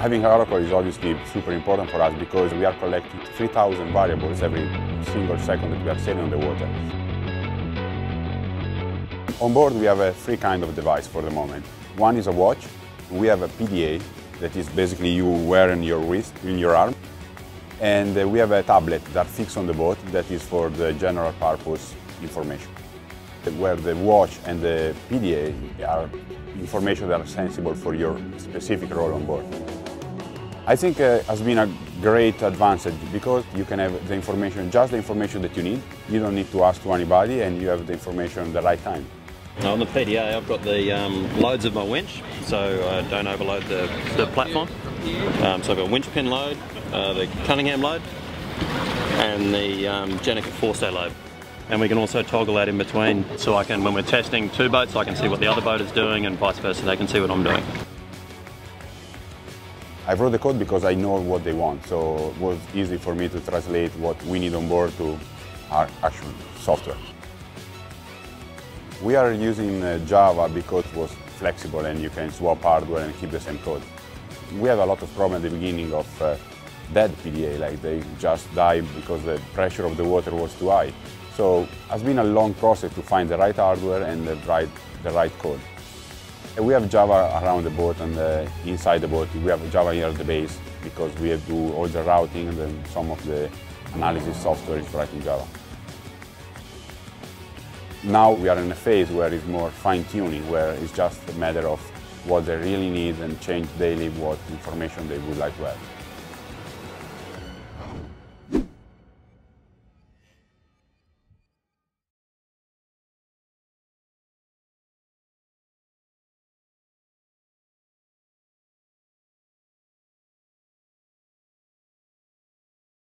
Having Oracle is obviously super important for us because we are collecting 3,000 variables every single second that we are sailing on the water. On board we have a three kind of device for the moment. One is a watch, we have a PDA that is basically you wearing your wrist, in your arm. And uh, we have a tablet that fixed on the boat that is for the general purpose information. Where the watch and the PDA are information that are sensible for your specific role on board. I think uh, has been a great advantage because you can have the information, just the information that you need. You don't need to ask to anybody and you have the information at the right time. Now on the PDA I've got the um, loads of my winch so I don't overload the, the platform. Um, so I've got winch pin load, uh, the Cunningham load and the um, gennaker forestay load. And we can also toggle that in between so I can, when we're testing two boats, I can see what the other boat is doing and vice versa, they can see what I'm doing. I wrote the code because I know what they want, so it was easy for me to translate what we need on board to our actual software. We are using uh, Java because it was flexible and you can swap hardware and keep the same code. We had a lot of problems at the beginning of uh, dead PDA, like they just died because the pressure of the water was too high. So it has been a long process to find the right hardware and the right, the right code. We have Java around the boat and uh, inside the boat. We have Java here at the base because we have to do all the routing and then some of the analysis software is writing Java. Now we are in a phase where it's more fine-tuning, where it's just a matter of what they really need and change daily what information they would like to have.